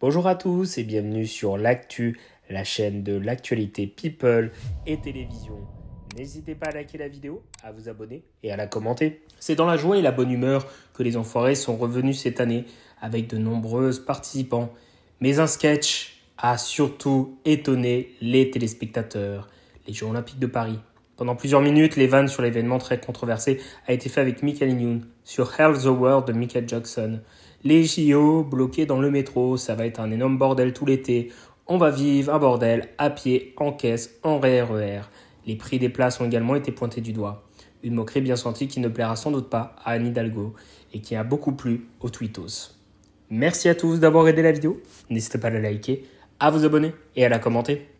Bonjour à tous et bienvenue sur l'actu, la chaîne de l'actualité people et télévision. N'hésitez pas à liker la vidéo, à vous abonner et à la commenter. C'est dans la joie et la bonne humeur que les Enfoirés sont revenus cette année avec de nombreuses participants. Mais un sketch a surtout étonné les téléspectateurs, les Jeux Olympiques de Paris. Pendant plusieurs minutes, les vannes sur l'événement très controversé a été fait avec Michael Youn sur Hell the World de Michael Jackson. Les JO bloqués dans le métro, ça va être un énorme bordel tout l'été. On va vivre un bordel à pied, en caisse, en RER. Les prix des places ont également été pointés du doigt. Une moquerie bien sentie qui ne plaira sans doute pas à Anne Hidalgo et qui a beaucoup plu aux tweetos. Merci à tous d'avoir aidé la vidéo. N'hésitez pas à la liker, à vous abonner et à la commenter.